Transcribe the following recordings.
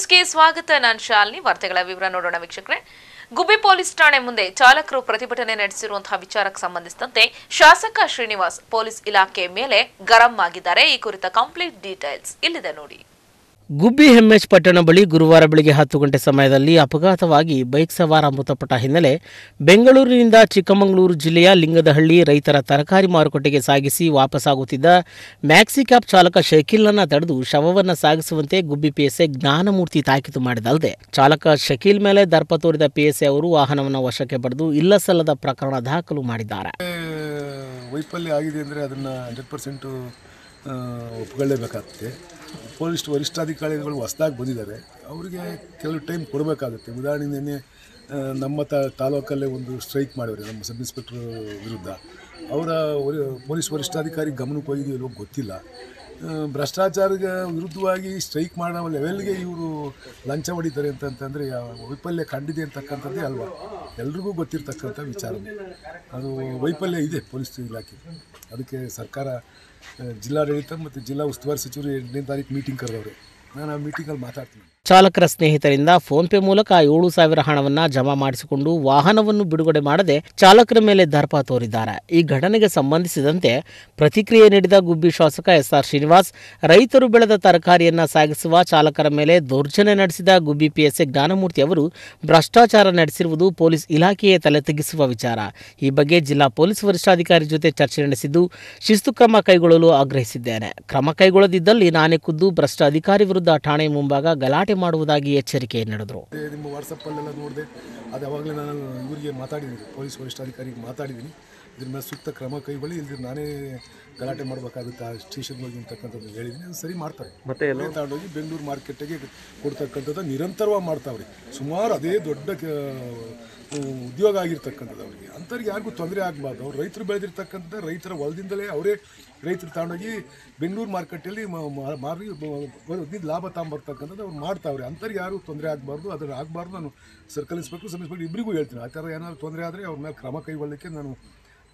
ನ್ಯೂಸ್ಗೆ ಸ್ವಾಗತ. ನಾನು ಶಾಲಿನಿ, ವಾರ್ತೆಗಳ ವಿವರ ನೋಡೋಣ ವೀಕ್ಷಕರೇ. ಗುಬ್ಬಿ ಪೊಲೀಸ್ ಠಾಣೆ ಮುಂದೆ ಚಾಲಕರು ಪ್ರತಿಭಟನೆ ನಡೆಸಿರುವಂತಹ ವಿಚಾರಕ್ಕೆ ಸಂಬಂಧಿಸಿದಂತೆ ಶಾಸಕ ಶ್ರೀನಿವಾಸ್ ಪೊಲೀಸ್ ಇಲಾಖೆ ಮೇಲೆ ಗರಂ ಆಗಿದ್ದಾರೆ. ಈ ಕುರಿತ ಕಂಪ್ಲೀಟ್ ಡೀಟೇಲ್ಸ್ ಇಲ್ಲಿದೆ ನೋಡಿ. ಗುಬ್ಬಿ ಹೆಮ್ಮೆಚ್ ಪಟ್ಟಣ ಬಳಿ ಗುರುವಾರ ಬೆಳಗ್ಗೆ ಹತ್ತು ಗಂಟೆ ಸಮಯದಲ್ಲಿ ಅಪಘಾತವಾಗಿ ಬೈಕ್ ಸವಾರ ಮೃತಪಟ್ಟ ಹಿನ್ನೆಲೆ ಬೆಂಗಳೂರಿನಿಂದ ಚಿಕ್ಕಮಗಳೂರು ಜಿಲ್ಲೆಯ ಲಿಂಗದಹಳ್ಳಿ ರೈತರ ತರಕಾರಿ ಮಾರುಕಟ್ಟೆಗೆ ಸಾಗಿಸಿ ವಾಪಸ್ಸಾಗುತ್ತಿದ್ದ ಮ್ಯಾಕ್ಸಿ ಕ್ಯಾಬ್ ಚಾಲಕ ಶಕೀಲ್ನನ್ನ ತಡೆದು ಶವವನ್ನು ಸಾಗಿಸುವಂತೆ ಗುಬ್ಬಿ ಪಿಎಸ್ಎ ಜ್ಞಾನಮೂರ್ತಿ ತಾಕೀತು ಮಾಡಿದಲ್ಲದೆ ಚಾಲಕ ಶಕೀಲ್ ಮೇಲೆ ದರ್ಪ ತೋರಿದ ಪಿಎಸ್ಎ ಅವರು ವಾಹನವನ್ನು ವಶಕ್ಕೆ ಪಡೆದು ಇಲ್ಲಸಲ್ಲದ ಪ್ರಕರಣ ದಾಖಲು ಮಾಡಿದ್ದಾರೆ. ವೈಫಲ್ಯ ಆಗಿದೆ ಅಂದರೆ ಅದನ್ನು ಹಂಡ್ರೆಡ್ ಪರ್ಸೆಂಟು ಒಪ್ಕೊಳ್ಳೇಬೇಕಾಗುತ್ತೆ. ಪೊಲೀಸ್ ವರಿಷ್ಠಾಧಿಕಾರಿಗಳು ಹೊಸ್ದಾಗಿ ಬಂದಿದ್ದಾರೆ. ಅವರಿಗೆ ಕೆಲವು ಟೈಮ್ ಕೊಡಬೇಕಾಗುತ್ತೆ. ಉದಾಹರಣೆ ನಿನ್ನೆ ನಮ್ಮ ತಾಲೂಕಲ್ಲೇ ಒಂದು ಸ್ಟ್ರೈಕ್ ಮಾಡಿದ್ರು ನಮ್ಮ ಸಬ್ ಇನ್ಸ್ಪೆಕ್ಟ್ರ್ ವಿರುದ್ಧ. ಅವರ ಪೊಲೀಸ್ ವರಿಷ್ಠಾಧಿಕಾರಿ ಗಮನಕ್ಕೆ ಹೋಗಿದೆಯೋ ಗೊತ್ತಿಲ್ಲ. ಭ್ರಷ್ಟಾಚಾರದ ವಿರುದ್ಧವಾಗಿ ಸ್ಟ್ರೈಕ್ ಮಾಡೋ ಲೆವೆಲ್ಗೆ ಇವರು ಲಂಚ ಹೊಡಿತಾರೆ ಅಂತಂತಂದರೆ ವೈಫಲ್ಯ ಕಂಡಿದೆ ಅಂತಕ್ಕಂಥದ್ದೇ ಅಲ್ವಾ? ಎಲ್ರಿಗೂ ಗೊತ್ತಿರ್ತಕ್ಕಂಥ ವಿಚಾರ ಅದು. ವೈಫಲ್ಯ ಇದೆ ಪೊಲೀಸ್ ಇಲಾಖೆ. ಅದಕ್ಕೆ ಸರ್ಕಾರ ಜಿಲ್ಲಾಡಳಿತ ಮತ್ತು ಜಿಲ್ಲಾ ಉಸ್ತುವಾರಿ ಸಚಿವರು ಎಂಟನೇ ತಾರೀಕು ಮೀಟಿಂಗ್ ಕರೆದವ್ರೆ. ನಾನು ಆ ಮೀಟಿಂಗಲ್ಲಿ ಮಾತಾಡ್ತೀನಿ. ಚಾಲಕರ ಸ್ನೇಹಿತರಿಂದ ಫೋನ್ ಪೇ ಮೂಲಕ ಏಳು ಸಾವಿರ ಹಣವನ್ನು ಜಮಾ ಮಾಡಿಸಿಕೊಂಡು ವಾಹನವನ್ನು ಬಿಡುಗಡೆ ಮಾಡದೆ ಚಾಲಕರ ಮೇಲೆ ದರ್ಪ ತೋರಿದ್ದಾರೆ. ಈ ಘಟನೆಗೆ ಸಂಬಂಧಿಸಿದಂತೆ ಪ್ರತಿಕ್ರಿಯೆ ನೀಡಿದ ಗುಬ್ಬಿ ಶಾಸಕ ಎಸ್ಆರ್ ಶ್ರೀನಿವಾಸ್, ರೈತರು ಬೆಳೆದ ತರಕಾರಿಯನ್ನ ಸಾಗಿಸುವ ಚಾಲಕರ ಮೇಲೆ ದೌರ್ಜನ್ಯ ನಡೆಸಿದ ಗುಬ್ಬಿ ಪಿಎಸ್ಎ ಜ್ಞಾನಮೂರ್ತಿ ಅವರು ಭ್ರಷ್ಟಾಚಾರ ನಡೆಸಿರುವುದು ಪೊಲೀಸ್ ಇಲಾಖೆಯೇ ತಲೆ ತಗ್ಗಿಸುವ ವಿಚಾರ. ಈ ಬಗ್ಗೆ ಜಿಲ್ಲಾ ಪೊಲೀಸ್ ವರಿಷ್ಠಾಧಿಕಾರಿ ಜೊತೆ ಚರ್ಚೆ ನಡೆಸಿದ್ದು ಶಿಸ್ತು ಕ್ರಮ ಕೈಗೊಳ್ಳಲು ಆಗ್ರಹಿಸಿದ್ದೇನೆ. ಕ್ರಮ ಕೈಗೊಳ್ಳದಿದ್ದಲ್ಲಿ ನಾನೇ ಖುದ್ದು ಭ್ರಷ್ಟ ಅಧಿಕಾರಿ ವಿರುದ್ಧ ಠಾಣೆ ಮುಂಭಾಗ ಗಲಾಟೆ ಮಾಡುವುದಾಗಿ ಎಚ್ಚರಿಕೆ ನೀಡಿದರು. ನಿಮ್ಮ ವಾಟ್ಸಪ್ಪಲ್ಲೆಲ್ಲ ನೋಡಿದೆ ಅದು ಯಾವಾಗಲೇ ನಾನು ಇವರಿಗೆ ಮಾತಾಡಿದ್ದೀನಿ ಪೊಲೀಸ್ ವರಿಷ್ಠಾಧಿಕಾರಿಗೆ ಮಾತಾಡಿದ್ದೀನಿ. ಇದ್ರ ಮೇಲೆ ಸೂಕ್ತ ಕ್ರಮ ಕೈಗೊಳ್ಳಿ ಇಲ್ದಿರ ನಾನೇ ಗಲಾಟೆ ಮಾಡಬೇಕಾಗುತ್ತೆ ಆ ಸ್ಟೇಷನ್ಗೆ ಹೋಗಿ ಅಂತಕ್ಕಂಥದ್ದು ಹೇಳಿದ್ದೀನಿ. ಅದು ಸರಿ ಮಾಡ್ತಾರೆ. ಮತ್ತೆ ತಗೊಂಡೋಗಿ ಬೆಂಗಳೂರು ಮಾರ್ಕೆಟಿಗೆ ಕೊಡ್ತಕ್ಕಂಥದ್ದು ನಿರಂತರವಾಗಿ ಮಾಡ್ತಾವ್ರಿ. ಸುಮಾರು ಅದೇ ದೊಡ್ಡ ಉದ್ಯೋಗ ಆಗಿರ್ತಕ್ಕಂಥದ್ದು ಅವರಿಗೆ. ಅಂಥವ್ರಿಗೆ ಯಾರಿಗೂ ತೊಂದರೆ ಆಗಬಾರ್ದು. ಅವ್ರು ರೈತರು ಬೆಳೆದಿರ್ತಕ್ಕಂಥ ರೈತರ ಹೊಲದಿಂದಲೇ ಅವರೇ ರೈತರು ತಗೊಂಡೋಗಿ ಬೆಂಗಳೂರು ಮಾರ್ಕೆಟಲ್ಲಿ ಮಾರಿ ಇದ್ದಿದ್ದು ಲಾಭ ತಗೊಂಬರ್ತಕ್ಕಂಥದ್ದು ಅವ್ರು ಮಾಡ್ತಾವ್ರೆ. ಅಂಥವ್ರಿಗೆ ಯಾರು ತೊಂದರೆ ಆಗಬಾರ್ದು ಅದನ್ನು ಆಗಬಾರ್ದು ನಾನು ಸರ್ಕಲ್ ಇನ್ಸ್ಪೆಕ್ಟರ್ ಸಬ್ ಇನ್ಸ್ಪೆಕ್ಟರ್ ಇಬ್ಬರಿಗೂ ಹೇಳ್ತೀನಿ. ಆ ಥರ ಏನಾದ್ರು ತೊಂದರೆ ಆದರೆ ಅವ್ರ ಮೇಲೆ ಕ್ರಮ ಕೈಗೊಳ್ಳಲಿಕ್ಕೆ ನಾನು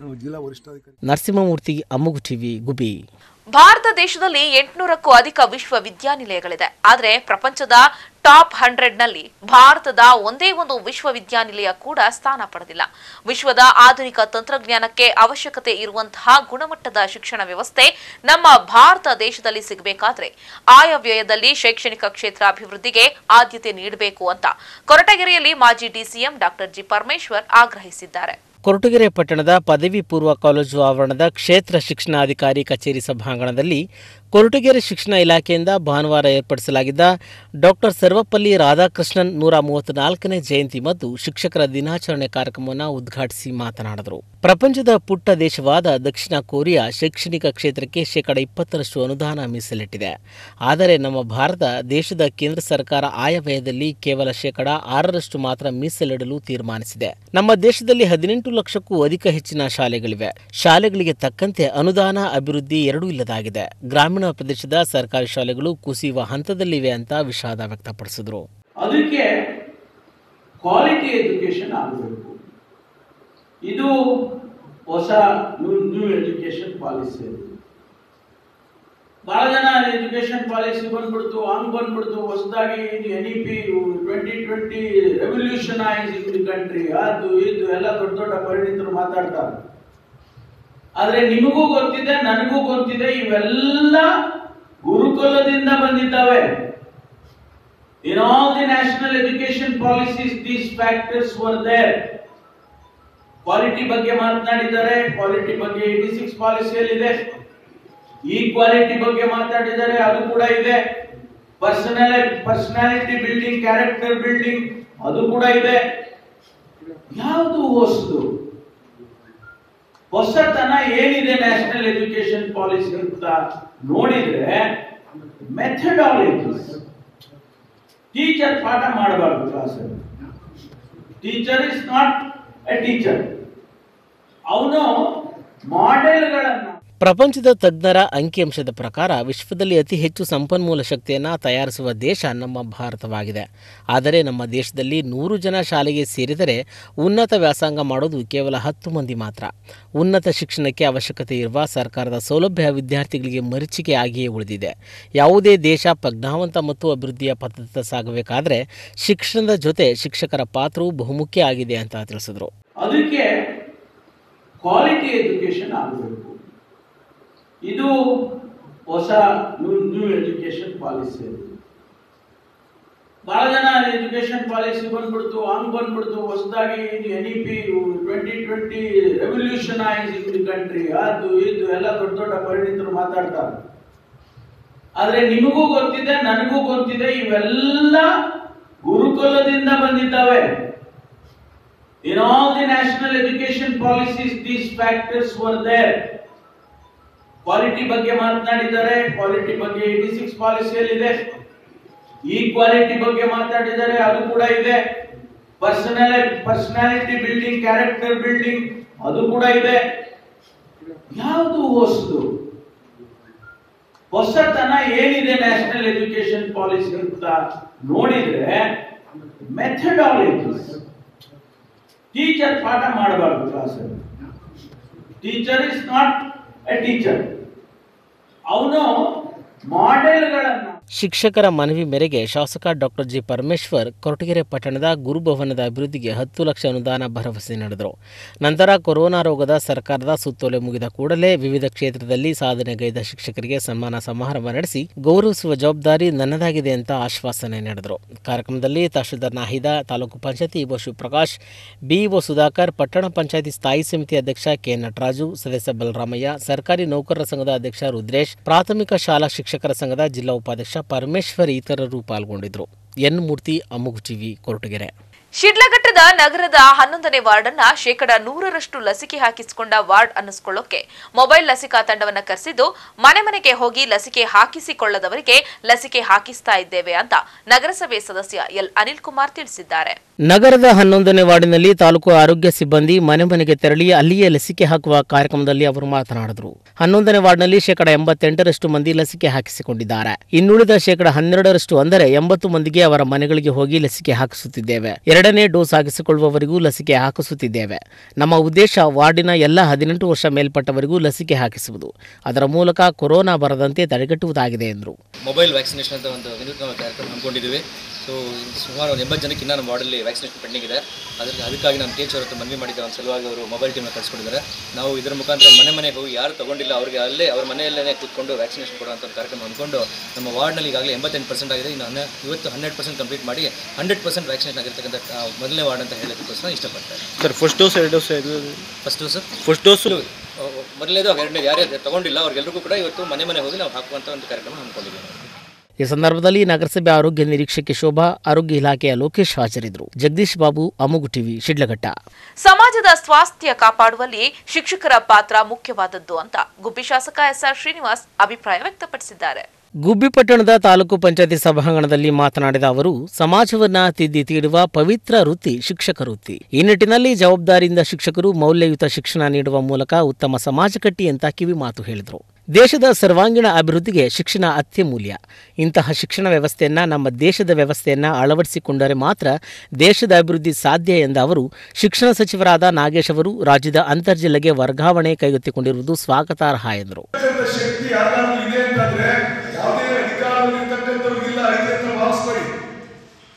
ಜಿಲ್ಲಾ ವರಿಷ್ಠಾಧಿಕಾರಿ ನರಸಿಂಹಮೂರ್ತಿ ಅಮ್ಮಗು ಟಿವಿ ಗುಬಿ ಭಾರತ ದೇಶದಲ್ಲಿ ಎಂಟುನೂರಕ್ಕೂ ಅಧಿಕ ವಿಶ್ವವಿದ್ಯಾನಿಲಯಗಳಿದೆ. ಆದರೆ ಪ್ರಪಂಚದ ಟಾಪ್ ಹಂಡ್ರೆಡ್ನಲ್ಲಿ ಭಾರತದ ಒಂದೇ ಒಂದು ವಿಶ್ವವಿದ್ಯಾನಿಲಯ ಕೂಡ ಸ್ಥಾನ ಪಡೆದಿಲ್ಲ. ವಿಶ್ವದ ಆಧುನಿಕ ತಂತ್ರಜ್ಞಾನಕ್ಕೆ ಅವಶ್ಯಕತೆ ಇರುವಂತಹ ಗುಣಮಟ್ಟದ ಶಿಕ್ಷಣ ವ್ಯವಸ್ಥೆ ನಮ್ಮ ಭಾರತ ದೇಶದಲ್ಲಿ ಸಿಗಬೇಕಾದ್ರೆ ಆಯವ್ಯಯದಲ್ಲಿ ಶೈಕ್ಷಣಿಕ ಕ್ಷೇತ್ರ ಅಭಿವೃದ್ಧಿಗೆ ಆದ್ಯತೆ ನೀಡಬೇಕು ಅಂತ. ಕೊರಟಗೆರೆಯಲ್ಲಿ ಮಾಜಿ ಡಿಸಿಎಂ ಡಾಕ್ಟರ್ ಜಿ ಪರಮೇಶ್ವರ್ ಆಗ್ರಹಿಸಿದ್ದಾರೆ. ಕೊರಟಗೆರೆ ಪಟ್ಟಣದ ಪದವಿ ಪೂರ್ವ ಕಾಲೇಜು ಆವರಣದ ಕ್ಷೇತ್ರ ಶಿಕ್ಷಣಾಧಿಕಾರಿ ಕಚೇರಿ ಸಭಾಂಗಣದಲ್ಲಿ ಕೊರಟಗೆರೆ ಶಿಕ್ಷಣ ಇಲಾಖೆಯಿಂದ ಭಾನುವಾರ ಏರ್ಪಡಿಸಲಾಗಿದ್ದ ಡಾಕ್ಟರ್ ಸರ್ವಪಲ್ಲಿ ರಾಧಾಕೃಷ್ಣನ್ ನೂರ ಮೂವತ್ತ್ನಾಲ್ಕನೇ ಜಯಂತಿ ಮತ್ತು ಶಿಕ್ಷಕರ ದಿನಾಚರಣೆ ಕಾರ್ಯಕ್ರಮವನ್ನು ಉದ್ಘಾಟಿಸಿ ಮಾತನಾಡಿದರು. ಪ್ರಪಂಚದ ಪುಟ್ಟ ದೇಶವಾದ ದಕ್ಷಿಣ ಕೊರಿಯಾ ಶೈಕ್ಷಣಿಕ ಕ್ಷೇತ್ರಕ್ಕೆ ಶೇಕಡ ಇಪ್ಪತ್ತರಷ್ಟು ಅನುದಾನ ಮೀಸಲಿಟ್ಟಿದೆ. ಆದರೆ ನಮ್ಮ ಭಾರತ ದೇಶದ ಕೇಂದ್ರ ಸರ್ಕಾರ ಆಯವ್ಯಯದಲ್ಲಿ ಕೇವಲ ಶೇಕಡ ಆರರಷ್ಟು ಮಾತ್ರ ಮೀಸಲಿಡಲು ತೀರ್ಮಾನಿಸಿದೆ. ನಮ್ಮ ದೇಶದಲ್ಲಿ ಹದಿನೆಂಟು ಲಕ್ಷಕ್ಕೂ ಅಧಿಕ ಹೆಚ್ಚಿನ ಶಾಲೆಗಳಿವೆ. ಶಾಲೆಗಳಿಗೆ ತಕ್ಕಂತೆ ಅನುದಾನ ಅಭಿವೃದ್ಧಿ ಎರಡೂ ಇಲ್ಲದಾಗಿದೆ. ಗ್ರಾಮೀಣ ಪ್ರದೇಶದ ಸರ್ಕಾರಿ ಶಾಲೆಗಳು ಕುಸಿಯುವ ಹಂತದಲ್ಲಿವೆ ಅಂತ ವಿಷಾದ ವ್ಯಕ್ತಪಡಿಸಿದರು. ಅದಕ್ಕೆ ಕ್ವಾಲಿಟಿ ಎಜುಕೇಶನ್ ಆಗಬೇಕು. ಇದು ಹೊಸ ನ್ಯೂ ಎಜುಕೇಶನ್ ಪಾಲಿಸಿ ಬಹಳ ಜನ ಎಜುಕೇಶನ್ ಪಾಲಿಸಿ ಬಂದ್ಬಿಡ್ತು, ಹಂಗ್ ಬಂದ್ಬಿಡ್ತು, ಹೊಸದಾಗಿ N E P twenty twenty ಆಯ್ಸ್ in the country ಅದು, ಇದು, ಎಲ್ಲ ದೊಡ್ಡ ದೊಡ್ಡ ಪರಿಣಿತರು ಮಾತಾಡ್ತಾರೆ. ಆದ್ರೆ ನಿಮಗೂ ಗೊತ್ತಿದೆ, ನನಗೂ ಗೊತ್ತಿದೆ, ಇವೆಲ್ಲ ಗುರುಕುಲದಿಂದ ಬಂದಿದ್ದಾವೆ. In all the national education policies these factors were there quality ಬಗ್ಗೆ ಮಾತನಾಡಿದ್ದಾರೆ ಕ್ವಾಲಿಟಿ ಬಗ್ಗೆ ಏಟಿ ಸಿಕ್ಸ್ ಪಾಲಿಸಿಯಲ್ಲಿ ಇದೆ ಈಕ್ವಾಲಿಟಿ ಬಗ್ಗೆ ಮಾತಾಡಿದ್ದಾರೆ ಅದು ಕೂಡ ಇದೆ. Personal personality building character building ಅದು ಕೂಡ ಇದೆ. ಯಾವುದು ಹೊಸದು ಹೊಸತನ ಏನಿದೆ ನ್ಯಾಷನಲ್ ಎಜುಕೇಶನ್ ಪಾಲಿಸಿ ಅಂತ ನೋಡಿದ್ರೆ ಮೆಥಡಾಲಜಿ ಟೀಚರ್ ಪಾಠ ಮಾಡಬಾರ್ದು class teacher is not a teacher ಅವನು ಮಾಡೆಲ್ಗಳನ್ನ ಪ್ರಪಂಚದ ತಜ್ಞರ ಅಂಕಿಅಂಶದ ಪ್ರಕಾರ ವಿಶ್ವದಲ್ಲಿ ಅತಿ ಹೆಚ್ಚು ಸಂಪನ್ಮೂಲ ಶಕ್ತಿಯನ್ನು ತಯಾರಿಸುವ ದೇಶ ನಮ್ಮ ಭಾರತವಾಗಿದೆ. ಆದರೆ ನಮ್ಮ ದೇಶದಲ್ಲಿ ನೂರು ಜನ ಶಾಲೆಗೆ ಸೇರಿದರೆ ಉನ್ನತ ವ್ಯಾಸಂಗ ಮಾಡೋದು ಕೇವಲ ಹತ್ತು ಮಂದಿ ಮಾತ್ರ. ಉನ್ನತ ಶಿಕ್ಷಣಕ್ಕೆ ಅವಶ್ಯಕತೆ ಇರುವ ಸರ್ಕಾರದ ಸೌಲಭ್ಯ ವಿದ್ಯಾರ್ಥಿಗಳಿಗೆ ಮರೀಚಿಕೆ ಆಗಿಯೇ ಉಳಿದಿದೆ. ಯಾವುದೇ ದೇಶ ಪ್ರಜ್ಞಾವಂತ ಮತ್ತು ಅಭಿವೃದ್ಧಿಯ ಪಥದತ್ತ ಸಾಗಬೇಕಾದರೆ ಶಿಕ್ಷಣದ ಜೊತೆ ಶಿಕ್ಷಕರ ಪಾತ್ರವು ಬಹುಮುಖ್ಯ ಆಗಿದೆ ಅಂತ ತಿಳಿಸಿದರು. ಅದಕ್ಕೆ ಕ್ವಾಲಿಟಿ ಎಜುಕೇಶನ್ ಆಗಬೇಕು ಇದು ಹೊಸ ನ್ಯೂ ಎಜುಕೇಶನ್ ಪಾಲಿಸಿ ಬಹಳ ಜನ ಎಜುಕೇಶನ್ ಪಾಲಿಸಿ ಬಂದ್ಬಿಡ್ತು, ಹಂಗ್ ಬಂದ್ಬಿಡ್ತು, ಹೊಸದಾಗಿ ಇದು N E P twenty twenty revolutionise in country ಅದು, ಇದು, ಎಲ್ಲ ದೊಡ್ಡ ದೊಡ್ಡ ಪರಿಣಿತರು ಮಾತಾಡ್ತಾರೆ. ಆದ್ರೆ ನಿಮಗೂ ಗೊತ್ತಿದೆ, ನನಗೂ ಗೊತ್ತಿದೆ, ಇವೆಲ್ಲ ಗುರುಕುಲದಿಂದ ಬಂದಿದ್ದಾವೆ. In all the national education policies these factors were there. Quality ಬಗ್ಗೆ ಮಾತನಾಡಿದ್ದಾರೆ. ಕ್ವಾಲಿಟಿ ಬಗ್ಗೆ ಏಟಿ ಸಿಕ್ಸ್ ಪಾಲಿಸಿಯಲ್ಲಿ ಇದೆ ಈ ಕ್ವಾಲಿಟಿ ಬಗ್ಗೆ ಮಾತಾಡಿದ್ದಾರೆ ಅದು ಕೂಡ ಇದೆ. Personal personality building character building ಅದು ಕೂಡ ಇದೆ. ಯಾವುದು ಹೊಸದು? ಹೊಸತನ ಏನಿದೆ ನ್ಯಾಷನಲ್ ಎಜುಕೇಶನ್ ಪಾಲಿಸಿ ಅಂತ ನೋಡಿದ್ರೆ ಮೆಥಡಾಲಜಿ ಟೀಚರ್ ಪಾಠ ಮಾಡಬಾರ್ದು class teacher is not a teacher ಅವನು ಮಾಡೆಲ್ಗಳನ್ನ ಶಿಕ್ಷಕರ ಮನವಿ ಮೇರೆಗೆ ಶಾಸಕ ಡಾಕ್ಟರ್ ಜಿ ಪರಮೇಶ್ವರ್ ಕೊರಟಗೆರೆ ಪಟ್ಟಣದ ಗುರುಭವನದ ಅಭಿವೃದ್ಧಿಗೆ ಹತ್ತು ಲಕ್ಷ ಅನುದಾನ ಭರವಸೆ ನೀಡಿದರು. ನಂತರ ಕೊರೋನಾ ರೋಗದ ಸರ್ಕಾರದ ಸುತ್ತೋಲೆ ಮುಗಿದ ಕೂಡಲೇ ವಿವಿಧ ಕ್ಷೇತ್ರದಲ್ಲಿ ಸಾಧನೆಗೈದ ಶಿಕ್ಷಕರಿಗೆ ಸನ್ಮಾನ ಸಮಾರಂಭ ನಡೆಸಿ ಗೌರವಿಸುವ ಜವಾಬ್ದಾರಿ ನನ್ನದಾಗಿದೆ ಅಂತ ಆಶ್ವಾಸನೆ ನೀಡಿದರು. ಕಾರ್ಯಕ್ರಮದಲ್ಲಿ ತಹಶೀಲ್ದಾರ್ ನಾಹಿದ, ತಾಲೂಕು ಪಂಚಾಯತಿ ಇಒ ಶಿವಪ್ರಕಾಶ್ ಬಿಇಒ ಸುಧಾಕರ್, ಪಟ್ಟಣ ಪಂಚಾಯತಿ ಸ್ಥಾಯಿ ಸಮಿತಿ ಅಧ್ಯಕ್ಷ ಕೆ ನಟರಾಜು, ಸದಸ್ಯ ಬಲರಾಮಯ್ಯ, ಸರ್ಕಾರಿ ನೌಕರರ ಸಂಘದ ಅಧ್ಯಕ್ಷ ರುದ್ರೇಶ್, ಪ್ರಾಥಮಿಕ ಶಾಲಾ ಶಿಕ್ಷಕರ ಸಂಘದ ಜಿಲ್ಲಾ ಉಪಾಧ್ಯಕ್ಷ ಪರಮೇಶ್ವರ್ ಇತರರು ಪಾಲ್ಗೊಂಡಿದ್ರು ಎನ್ ಮೂರ್ತಿ ಅಮ್ಮುಗು ಟಿವಿ, ಕೊರಟಗೆರೆ. ಶಿಡ್ಲಘಟ್ಟದ ನಗರದ ಹನ್ನೊಂದನೇ ವಾರ್ಡ್ ಅನ್ನ ಶೇಕಡ ನೂರರಷ್ಟು ಲಸಿಕೆ ಹಾಕಿಸಿಕೊಂಡ ವಾರ್ಡ್ ಅನ್ನಿಸಿಕೊಳ್ಳೋಕೆ ಮೊಬೈಲ್ ಲಸಿಕಾ ತಂಡವನ್ನ ಕರೆಸಿದ್ದು, ಮನೆ ಮನೆಗೆ ಹೋಗಿ ಲಸಿಕೆ ಹಾಕಿಸಿಕೊಳ್ಳದವರಿಗೆ ಲಸಿಕೆ ಹಾಕಿಸ್ತಾ ಇದ್ದೇವೆ ಅಂತ ನಗರಸಭೆ ಸದಸ್ಯ ಎಲ್ ಅನಿಲ್ ಕುಮಾರ್ ತಿಳಿಸಿದ್ದಾರೆ. ನಗರದ ಹನ್ನೊಂದನೇ ವಾರ್ಡಿನಲ್ಲಿ ತಾಲೂಕು ಆರೋಗ್ಯ ಸಿಬ್ಬಂದಿ ಮನೆ ಮನೆಗೆ ತೆರಳಿ ಅಲ್ಲಿಯೇ ಲಸಿಕೆ ಹಾಕುವ ಕಾರ್ಯಕ್ರಮದಲ್ಲಿ ಅವರು ಮಾತನಾಡಿದರು. ಹನ್ನೊಂದನೇ ವಾರ್ಡ್ನಲ್ಲಿ ಶೇಕಡ ಎಂಬತ್ತೆಂಟರಷ್ಟು ಮಂದಿ ಲಸಿಕೆ ಹಾಕಿಸಿಕೊಂಡಿದ್ದಾರೆ. ಇನ್ನುಳಿದ ಶೇಕಡ ಹನ್ನೆರಡರಷ್ಟು ಅಂದರೆ ಎಂಬತ್ತು ಮಂದಿಗೆ ಅವರ ಮನೆಗಳಿಗೆ ಹೋಗಿ ಲಸಿಕೆ ಹಾಕಿಸುತ್ತಿದ್ದೇವೆ. ಎರಡನೇ ಡೋಸ್ ಹಾಕಿಸಿಕೊಳ್ಳುವವರಿಗೂ ಲಸಿಕೆ ಹಾಕಿಸುತ್ತಿದ್ದೇವೆ. ನಮ್ಮ ಉದ್ದೇಶ ವಾರ್ಡಿನ ಎಲ್ಲ ಹದಿನೆಂಟು ವರ್ಷ ಮೇಲ್ಪಟ್ಟವರಿಗೂ ಲಸಿಕೆ ಹಾಕಿಸುವುದು. ಅದರ ಮೂಲಕ ಕೊರೋನಾ ಬರದಂತೆ ತಡೆಗಟ್ಟುವುದಾಗಿದೆ ಎಂದರು. ಮೊಬೈಲ್ ವ್ಯಾಕ್ಸಿನೇಷನ್ ಅಂತ ಒಂದು ಕಾರ್ಯಕ್ರಮ ಹಮ್ಮಿಕೊಂಡಿದ್ದೀವಿ. ಸೊ ಸುಮಾರು ಒಂದು ಎಂಬತ್ತು ಜನಕ್ಕೆ ವಾರ್ಡಲ್ಲಿ ವ್ಯಾಕ್ಸಿನೇಷನ್ ಪೆಂಡಿಂಗ್ ಇದೆ. ಅದಕ್ಕೆ ಅದಕ್ಕಾಗಿ ನಮ್ಮ ಟೀಚರ್ ಹತ್ರ ಮನವಿ ಮಾಡಿದ್ದೆ. ಒಂದು ಸಲುವಾಗಿ ಅವರು ಮೊಬೈಲ್ ಟೀಮ್ನ ಕಳಿಸ್ಕೊಂಡಿದ್ದಾರೆ. ನಾವು ಇದರ ಮುಖಾಂತರ ಮನೆ ಮನೆಗೆ ಹೋಗಿ ಯಾರು ತಗೊಂಡಿಲ್ಲ ಅವರಿಗೆ ಅಲ್ಲೇ ಅವ್ರ ಮನೆಯಲ್ಲೇ ಕೂತ್ಕೊಂಡು ವ್ಯಾಕ್ಸಿನೇಷನ್ ಕೊಡುವಂಥ ಒಂದು ಕಾರ್ಯಕ್ರಮ ಅಂದ್ಕೊಂಡು ನಮ್ಮ ವಾರ್ಡ್ನಲ್ಲಿ ಈಗಾಗಲೇ ಎಂಬತ್ತೆಂಟು ಪರ್ಸೆಂಟ್ ಆಗಿದೆ. ಇನ್ನು ಹನ್ನೆ ಇವತ್ತು ಹಂಡ್ರೆಡ್ ಪರ್ಸೆಂಟ್ ಕಂಪ್ಲೀಟ್ ಮಾಡಿ ಹಂಡ್ರೆಡ್ ಪರ್ಸೆಂಟ್ ವ್ಯಾಕ್ಸಿನೇಷನ್ ಆಗಿರ್ತಕ್ಕಂಥ ಮೊದಲನೇ ವಾರ್ಡ್ ಅಂತ ಹೇಳೋದಕ್ಕೋಸ್ಕರ ಇಷ್ಟಪಡ್ತಾರೆ ಸರ್ ಫಸ್ಟ್ ಡೋಸ್ ಎರಡು dose first dose first dose ಮೊದಲನೇದು ಎರಡನೇ ಯಾರು ತಗೊಂಡಿಲ್ಲ ಅವ್ರಿಗೆಲ್ಲರಿಗೂ ಕೂಡ ಇವತ್ತು ಮನೆ ಮನೆ ಹೋಗಿ ನಾವು ಹಾಕುವಂಥ ಒಂದು ಕಾರ್ಯಕ್ರಮ ಹಮ್ಮಿಕೊಂಡಿದ್ದೀವಿ. ಈ ಸಂದರ್ಭದಲ್ಲಿ ನಗರಸಭೆ ಆರೋಗ್ಯ ನಿರೀಕ್ಷಕಿ ಶೋಭಾ ಆರೋಗ್ಯ ಇಲಾಖೆಯ ಲೋಕೇಶ್ ಹಾಜರಿದ್ದರು. ಜಗದೀಶ್ ಬಾಬು ಅಮುಗು ಟಿವಿ ಶಿಡ್ಲಘಟ್ಟ. ಸಮಾಜದ ಸ್ವಾಸ್ಥ್ಯ ಕಾಪಾಡುವಲ್ಲಿ ಶಿಕ್ಷಕರ ಪಾತ್ರ ಮುಖ್ಯವಾದದ್ದು ಅಂತ ಗುಬ್ಬಿ ಶಾಸಕ ಎಸ್ಆರ್ ಶ್ರೀನಿವಾಸ್ ಅಭಿಪ್ರಾಯ ವ್ಯಕ್ತಪಡಿಸಿದ್ದಾರೆ. ಗುಬ್ಬಿಪಟ್ಟಣದ ತಾಲೂಕು ಪಂಚಾಯತಿ ಸಭಾಂಗಣದಲ್ಲಿ ಮಾತನಾಡಿದ ಅವರು ಸಮಾಜವನ್ನ ತಿದ್ದಿ ತೀಡುವ ಪವಿತ್ರ ವೃತ್ತಿ ಶಿಕ್ಷಕ ವೃತ್ತಿ. ಈ ನಿಟ್ಟಿನಲ್ಲಿ ಜವಾಬ್ದಾರಿಯಿಂದ ಶಿಕ್ಷಕರು ಮೌಲ್ಯಯುತ ಶಿಕ್ಷಣ ನೀಡುವ ಮೂಲಕ ಉತ್ತಮ ಸಮಾಜ ಕಟ್ಟಿ ಅಂತ ಕಿವಿ ಮಾತು ಹೇಳಿದರು. ದೇಶದ ಸರ್ವಾಂಗೀಣ ಅಭಿವೃದ್ಧಿಗೆ ಶಿಕ್ಷಣ ಅತ್ಯಮೂಲ್ಯ. ಇಂತಹ ಶಿಕ್ಷಣ ವ್ಯವಸ್ಥೆಯನ್ನು ನಮ್ಮ ದೇಶದ ವ್ಯವಸ್ಥೆಯನ್ನು ಅಳವಡಿಸಿಕೊಂಡರೆ ಮಾತ್ರ ದೇಶದ ಅಭಿವೃದ್ಧಿ ಸಾಧ್ಯ ಎಂದ ಅವರು, ಶಿಕ್ಷಣ ಸಚಿವರಾದ ನಾಗೇಶ್ ಅವರು ರಾಜ್ಯದ ಅಂತರ್ಜಿಲ್ಲೆಗೆ ವರ್ಗಾವಣೆ ಕೈಗೆತ್ತಿಕೊಂಡಿರುವುದು ಸ್ವಾಗತಾರ್ಹ ಎಂದರು ಇರ್ತಕ್ಕಂಥ ಶಕ್ತಿ ಯಾರಿಗಾದ್ರೂ ಇದೆ ಅಂತಂದ್ರೆ ಯಾವುದೇ ಅಧಿಕಾರದಲ್ಲಿರ್ತಕ್ಕಂಥವ್ರಿಗಿಲ್ಲ ಐತೆ ಅಂತ ಭಾವಿಸ್ಬೇಡಿ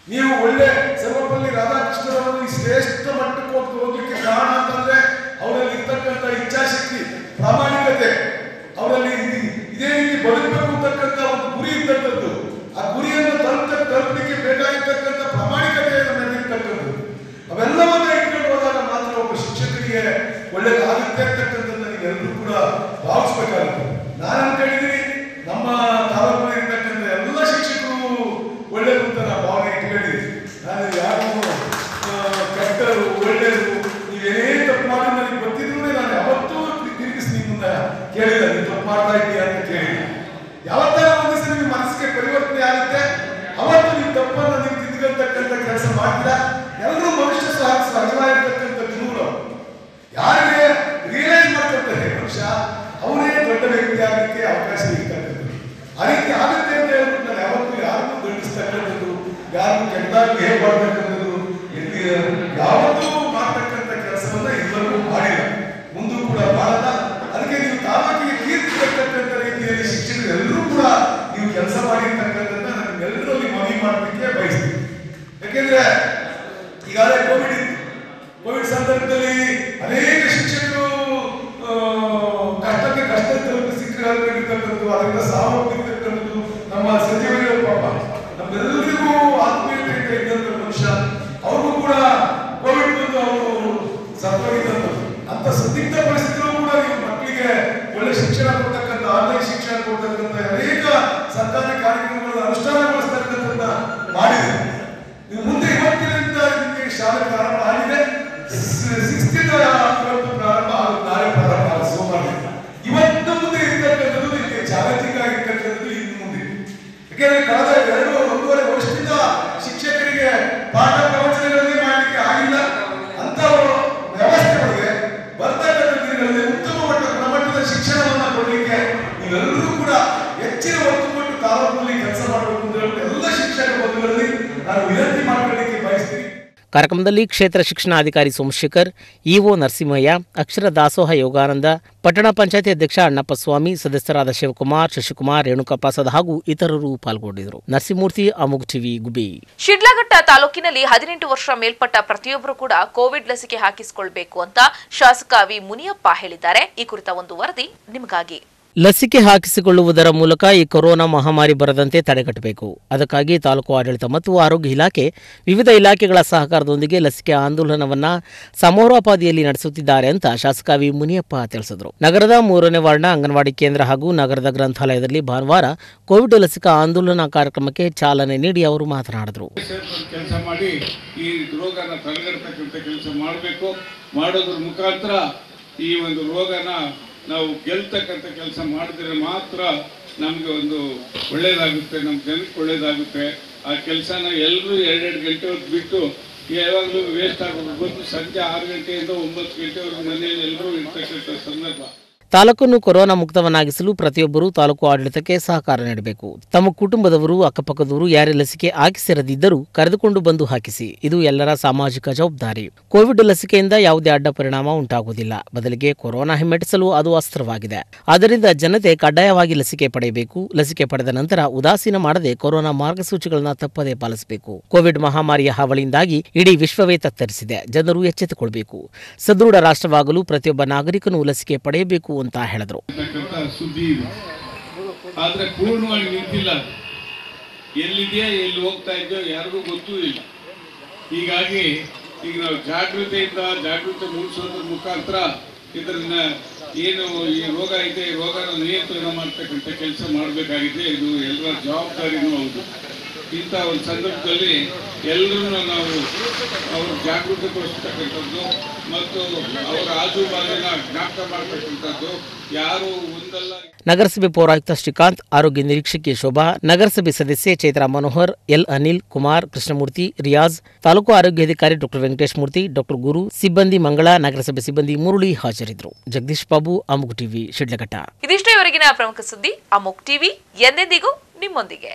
ನೀವು ಒಳ್ಳೆ ಸರ್ವಪಲ್ಲಿ ರಾಧಾಕೃಷ್ಣರವರು ಈ ಶ್ರೇಷ್ಠ ಮಟ್ಟಕ್ಕೆ ಹೋಗಿ ಹೋಗ್ಲಿಕ್ಕೆ ಕಾರಣ ಅಂತಂದ್ರೆ ಅವರಲ್ಲಿ ಇರ್ತಕ್ಕಂಥ ಇಚ್ಛಾಶಕ್ತಿ ಪ್ರಾಮಾಣಿಕತೆ ಅವರಲ್ಲಿ ಇ- ಇದೇ ರೀತಿ ಬದುಕಬೇಕು ಅಂತಕ್ಕಂಥ ಒಂದು ಗುರಿ ಇರ್ತಕ್ಕಂಥದ್ದು ಆ ಗುರಿಯನ್ನು ತಲುಪ ತಲುಪಲಿಕ್ಕೆ ಬೇಕಾಗಿರ್ತಕ್ಕಂಥ ಪ್ರಾಮಾಣಿಕತೆ ನಮ್ಮಲ್ಲಿರ್ತಕ್ಕಂಥದ್ದು ಅವೆಲ್ಲವನ್ನ ಇಟ್ಕೊಂಡು ಹೋದಾಗ ಮಾತ್ರ ಒಬ್ಬ ಶಿಕ್ಷಕರಿಗೆ ಒಳ್ಳೇದಾಗುತ್ತೆ ಅಂತಕ್ಕಂಥದ್ದನ್ನ ನೀವೆಲ್ಲರೂ ಕೂಡ ಭಾವಿಸ್ಬೇಕಾಗುತ್ತೆ ನಾನು ಅನ್ಕೊಂಡಿದ್ದೀನಿ ನಮ್ಮ ತಾಲೂಕಿನಲ್ಲಿ ಇರ್ತಕ್ಕಂಥ ಎಲ್ಲ ಶಿಕ್ಷಕರು ಒಳ್ಳೇದು ಅಂತ ನಾನು ಭಾವನೆ ಇಟ್ಕೊಂಡಿದ್ದೀನಿ ನಾನು ಯಾರು ಆ, ಕೆಟ್ಟರು ಒಳ್ಳೆಯದು ನೀವೇನೇ ತಪ್ಪು ಮಾಡಿ ನನಗೆ ಗೊತ್ತಿದ್ರು ನಾನು ಯಾವತ್ತೂ ತಿರುಗಿಸಿ ನಿಮ್ಮನ್ನ ಕೇಳಿಲ್ಲ ನೀವು ತಪ್ಪು ಮಾಡ್ತಾ ಇದ್ದೀಯ ಅಂತ ಕೇಳಿ ಯಾವತ್ತಾರ ಒಂದು ದಿವಸ ನಿಮ್ಮ ಮನಸ್ಸಿಗೆ ಪರಿವರ್ತನೆ ಆಗುತ್ತೆ ಅವತ್ತು ನೀವು ತಪ್ಪನ್ನು ನೀವು ತಿದ್ದುಕೊಳ್ತಕ್ಕಂಥ ಕೆಲಸ ಮಾಡ್ತೀರಾ ಎಲ್ಲರೂ ಮನುಷ್ಯ ಸಹ ಸಹಜವಾಗಿರ್ತಕ್ಕಂಥ ಜೀವನ ಯಾರಿಗೆ ರಿಯಲೈಸ್ ಮಾಡ್ಕೊಳ್ತಾರೆ ಮನುಷ್ಯ ಅವರೇ ದೊಡ್ಡ ಯಾವತ್ತೂ ಮಾಡ್ತಕ್ಕಂಥ ಕೆಲಸವನ್ನ ಎಲ್ಲರೂ ಮಾಡಿಲ್ಲ. ಮುಂದೂ ಕೂಡ ಮಾಡಲ್ಲ. ಅದಕ್ಕೆ ನೀವು ತಾಲೂಕಿಗೆ ಕೀರ್ತಿ ತಕ್ಕಂಥ ರೀತಿಯಲ್ಲಿ ಶಿಕ್ಷಕರು ಎಲ್ಲರೂ ಕೂಡ ನೀವು ಕೆಲಸ ಮಾಡಿರ್ತಕ್ಕಂಥದ್ದನ್ನ ನಾನು ಎಲ್ಲರಲ್ಲಿ ಮನವಿ ಮಾಡಲಿಕ್ಕೆ ಬಯಸ್ತೀವಿ ಯಾಕೆಂದ್ರೆ, ಈಗಾಗಲೇ ಕೋವಿಡ್ ಇತ್ತು. ಕೋವಿಡ್ ಸಂದರ್ಭದಲ್ಲಿ ಅನೇಕ ಶಿಕ್ಷಕರು ಕಷ್ಟಕ್ಕೆ ಕಷ್ಟ ತಲುಪಿಸಿರ್ತಕ್ಕಂಥದ್ದು ಅದರಿಂದ ಸಾವನ್ನಪ್ಪಿರ್ತಕ್ಕಂಥದ್ದು ನಮ್ಮ ಸಚಿವರುಗಳು ಪಾಪ ನಮ್ಮೆಲ್ಲರಿಗೂ ಆತ್ಮೀಯತೆಯಿಂದ ಇದ್ದಂಥ ಮನುಷ್ಯ ಅವ್ರಿಗೂ ಕೂಡ ಕೋವಿಡ್ ಬಂದು ಅವರು ಸತ್ತೋಗಿದ್ದಂಥದ್ದು ಅಂತ ಸಂದಿಗ್ಧ ಪರಿಸ್ಥಿತಿಯಲ್ಲೂ ಕೂಡ ನೀವು ಮಕ್ಕಳಿಗೆ ಒಳ್ಳೆ ಶಿಕ್ಷಣ ಕೊಡ್ತಕ್ಕಂಥ ಆನ್ಲೈನ್ ಶಿಕ್ಷಣ ಕೊಡ್ತಕ್ಕಂಥ ಅನೇಕ ಸರ್ಕಾರಿ ಕಾರ್ಯಕ್ರಮಗಳನ್ನು ಅನುಷ್ಠಾನಗೊಳಿಸ್ತಕ್ಕಂಥದ್ದನ್ನ ಮಾಡಿದೆ ನೀವು ಮುಂದೆ ಇವತ್ತಿನಿಂದ ನಿಮಗೆ ಶಾಲೆ ಪ್ರಾರಂಭ ಆಗಿದೆ ಸಿಕ್ಸ್ತಿಂದ ಇವತ್ತು ಪ್ರಾರಂಭ ಆಗುತ್ತೆ ನಾಳೆ ಪ್ರಾರಂಭ ಆಗುತ್ತೆ ಸೋಮವಾರದಿಂದ ಇವತ್ತು ಮುಂದೆ ಇರ್ತಕ್ಕಂಥದ್ದು ನಿಮಗೆ ಚಾಲೆಂಜಿಂಗ್ ಆಗಿರ್ತಕ್ಕಂಥದ್ದು ಇನ್ನು ಮುಂದೆ ಯಾಕೆಂದ್ರೆ ಕಳೆದ ಎರಡು ಒಂದೂವರೆ ವರ್ಷದಿಂದ ಶಿಕ್ಷಕರಿಗೆ ಪಾಠ ಪ್ರವಚನಗಳನ್ನೇ ಮಾಡಲಿಕ್ಕೆ ಆಗಿಲ್ಲ ಅಂತ ವ್ಯವಸ್ಥೆಗಳಿಗೆ ಬರ್ತಕ್ಕಂಥ ದಿನಗಳಲ್ಲಿ ಉತ್ತಮ ಮಟ್ಟ ಗುಣಮಟ್ಟದ ಶಿಕ್ಷಣವನ್ನ ಕೊಡಲಿಕ್ಕೆ ನೀವೆಲ್ಲರೂ ಕೂಡ ಹೆಚ್ಚಿನ ಒತ್ತು ಕೊಟ್ಟು ತಾಲೂಕಿನಲ್ಲಿ ಕೆಲಸ ಮಾಡಬೇಕು ಅಂತ ಹೇಳ್ಬಿಟ್ಟು ಎಲ್ಲ ಶಿಕ್ಷಕ ಬಂಧುಗಳಲ್ಲಿ ನಾನು ವಿನಂತಿ ಮಾಡ್ಕೊಳ್ಳಿಕ್ಕೆ ಬಯಸ್ತೀನಿ ಕಾರ್ಯಕ್ರಮದಲ್ಲಿ ಕ್ಷೇತ್ರ ಶಿಕ್ಷಣಾಧಿಕಾರಿ ಸೋಮಶೇಖರ್, ಇಒ ನರಸಿಂಹಯ್ಯ, ಅಕ್ಷರ ದಾಸೋಹ ಯೋಗಾನಂದ, ಪಟ್ಟಣ ಪಂಚಾಯತಿ ಅಧ್ಯಕ್ಷ ಅಣ್ಣಪ್ಪ ಸ್ವಾಮಿ, ಸದಸ್ಯರಾದ ಶಿವಕುಮಾರ್, ಶಶಿಕುಮಾರ್, ರೇಣುಕಾ ಪ್ರಸಾದ್ ಹಾಗೂ ಇತರರು ಪಾಲ್ಗೊಂಡಿದ್ದರು. ನರಸಿಂಹಮೂರ್ತಿ ಅಮುಗ್ ಟಿವಿ ಗುಬಿ ಶಿಡ್ಲಘಟ್ಟ ತಾಲೂಕಿನಲ್ಲಿ ಹದಿನೆಂಟು ವರ್ಷ ಮೇಲ್ಪಟ್ಟ ಪ್ರತಿಯೊಬ್ಬರು ಕೂಡ ಕೋವಿಡ್ ಲಸಿಕೆ ಹಾಕಿಸಿಕೊಳ್ಬೇಕು ಅಂತ ಶಾಸಕ ವಿ ಮುನಿಯಪ್ಪ ಹೇಳಿದ್ದಾರೆ. ಈ ಕುರಿತ ಒಂದು ವರದಿ ನಿಮಗಾಗಿ. ಲಸಿಕೆ ಹಾಕಿಸಿಕೊಳ್ಳುವುದರ ಮೂಲಕ ಈ ಕೊರೋನಾ ಮಹಾಮಾರಿ ಬರದಂತೆ ತಡೆಗಟ್ಟಬೇಕು. ಅದಕ್ಕಾಗಿ ತಾಲೂಕು ಆಡಳಿತ ಮತ್ತು ಆರೋಗ್ಯ ಇಲಾಖೆ ವಿವಿಧ ಇಲಾಖೆಗಳ ಸಹಕಾರದೊಂದಿಗೆ ಲಸಿಕೆ ಆಂದೋಲನವನ್ನು ಸಮರೋಪಾದಿಯಲ್ಲಿ ನಡೆಸುತ್ತಿದ್ದಾರೆ ಅಂತ ಶಾಸಕ ವಿ ಮುನಿಯಪ್ಪ ತಿಳಿಸಿದರು. ನಗರದ ಮೂರನೇ ವಾರ್ಡ್ನ ಅಂಗನವಾಡಿ ಕೇಂದ್ರ ಹಾಗೂ ನಗರದ ಗ್ರಂಥಾಲಯದಲ್ಲಿ ಭಾನುವಾರ ಕೋವಿಡ್ ಲಸಿಕಾ ಆಂದೋಲನ ಕಾರ್ಯಕ್ರಮಕ್ಕೆ ಚಾಲನೆ ನೀಡಿ ಅವರು ಮಾತನಾಡಿದರು. ಈ ಒಂದು ರೋಗನ ನಾವು ಗೆಲ್ತಕ್ಕಂಥ ಕೆಲಸ ಮಾಡಿದ್ರೆ ಮಾತ್ರ ನಮಗೆ ಒಂದು ಒಳ್ಳೇದಾಗುತ್ತೆ ನಮ್ಮ ಜನಕ್ಕೆ ಒಳ್ಳೇದಾಗುತ್ತೆ. ಆ ಕೆಲಸನ ಎಲ್ಲರೂ ಎರಡೆರಡು ಗಂಟೆ ಹೊತ್ತು ಬಿಟ್ಟು ಯಾವಾಗಲೂ ವೇಸ್ಟ್ ಆಗೋದು ಬಂದು ಸಂಜೆ ಆರು ಗಂಟೆಯಿಂದ ಒಂಬತ್ತು ಗಂಟೆವರೆಗೂ ಮನೆಯಲ್ಲಿ ಎಲ್ಲರೂ ಇರ್ತಕ್ಕಂಥ ಸಂದರ್ಭ. ತಾಲೂಕನ್ನು ಕೊರೋನಾ ಮುಕ್ತವನ್ನಾಗಿಸಲು ಪ್ರತಿಯೊಬ್ಬರೂ ತಾಲೂಕು ಆಡಳಿತಕ್ಕೆ ಸಹಕಾರ ನೀಡಬೇಕು. ತಮ್ಮ ಕುಟುಂಬದವರು, ಅಕ್ಕಪಕ್ಕದವರು ಯಾರೇ ಲಸಿಕೆ ಹಾಕಿಸಿರದಿದ್ದರೂ ಕರೆದುಕೊಂಡು ಬಂದು ಹಾಕಿಸಿ. ಇದು ಎಲ್ಲರ ಸಾಮಾಜಿಕ ಜವಾಬ್ದಾರಿ. ಕೋವಿಡ್ ಲಸಿಕೆಯಿಂದ ಯಾವುದೇ ಅಡ್ಡ ಪರಿಣಾಮ ಉಂಟಾಗುವುದಿಲ್ಲ. ಬದಲಿಗೆ ಕೊರೋನಾ ಹಿಮ್ಮೆಟ್ಟಿಸಲು ಅದು ಅಸ್ತ್ರವಾಗಿದೆ. ಆದ್ದರಿಂದ ಜನತೆ ಕಡ್ಡಾಯವಾಗಿ ಲಸಿಕೆ ಪಡೆಯಬೇಕು. ಲಸಿಕೆ ಪಡೆದ ನಂತರ ಉದಾಸೀನ ಮಾಡದೆ ಕೊರೋನಾ ಮಾರ್ಗಸೂಚಿಗಳನ್ನು ತಪ್ಪದೇ ಪಾಲಿಸಬೇಕು. ಕೋವಿಡ್ ಮಹಾಮಾರಿಯ ಹಾವಳಿಯಿಂದಾಗಿ ಇಡೀ ವಿಶ್ವವೇ ತತ್ತರಿಸಿದೆ. ಜನರು ಎಚ್ಚೆತ್ತುಕೊಳ್ಬೇಕು. ಸದೃಢ ರಾಷ್ಟ್ರವಾಗಲು ಪ್ರತಿಯೊಬ್ಬ ನಾಗರಿಕನೂ ಲಸಿಕೆ ಪಡೆಯಬೇಕು ಅಂತ ಹೇಳಿದ್ರು. ಆದ್ರೆ ಪೂರ್ಣವಾಗಿ ನಿಂತಿಲ್ಲ ಎಲ್ಲಿದೆಯಾ, ಎಲ್ಲಿ ಹೋಗ್ತಾ ಇದೆಯೋ ಯಾರಿಗೂ ಗೊತ್ತೂ ಇಲ್ಲ. ಹೀಗಾಗಿ ಈಗ ನಾವು ಜಾಗೃತೆಯಿಂದ ಜಾಗೃತಿ ಮೂಡಿಸೋದ್ರ ಮುಖಾಂತರ ಇದನ್ನ ಏನು ಈ ರೋಗ ಇದೆ ಈ ರೋಗನ ನಿಯಂತ್ರಣ ಮಾಡ್ತಕ್ಕಂಥ ಕೆಲಸ ಮಾಡಬೇಕಾಗಿದೆ. ಇದು ಎಲ್ಲರ ಜವಾಬ್ದಾರಿನೂ ಹೌದು. ಇಂಥ ಒಂದು ಸಂದರ್ಭದಲ್ಲಿ ಎಲ್ಲರನ್ನೂ ನಾವು ಅವರು ಜಾಗೃತಿಗೊಳಿಸ್ತಕ್ಕಂಥದ್ದು ಮತ್ತು ಅವರ ಆಜು ಬಾಜಿನ ಜ್ಞಾಪಕ ಮಾಡ್ತಕ್ಕಂಥದ್ದು ಯಾರು ಒಂದಲ್ಲ. ನಗರಸಭೆ ಪೌರಾಯುಕ್ತ ಶ್ರೀಕಾಂತ್ ಆರೋಗ್ಯ ನಿರೀಕ್ಷಕಿ ಶೋಭಾ ನಗರಸಭೆ ಸದಸ್ಯೆ ಚೈತ್ರಾ ಮನೋಹರ್ ಎಲ್ ಅನಿಲ್ ಕುಮಾರ್ ಕೃಷ್ಣಮೂರ್ತಿ ರಿಯಾಜ್ ತಾಲೂಕು ಆರೋಗ್ಯಾಧಿಕಾರಿ ಡಾಕ್ಟರ್ ವೆಂಕಟೇಶ್ ಮೂರ್ತಿ ಡಾಕ್ಟರ್ ಗುರು ಸಿಬ್ಬಂದಿ ಮಂಗಳ ನಗರಸಭೆ ಸಿಬ್ಬಂದಿ ಮುರುಳಿ ಹಾಜರಿದ್ದರು. ಜಗದೀಶ್ ಬಾಬು ಅಮುಕ್ ಟಿವಿ ಶಿಡ್ಲಘಟ್ಟ. ಇದಿಷ್ಟೇ ಇವರೆಗಿನ ಪ್ರಮುಖ ಸುದ್ದಿ ಅಮುಕ್ ಟಿವಿ ಎಂದೆಂದಿಗೂ ನಿಮ್ಮೊಂದಿಗೆ.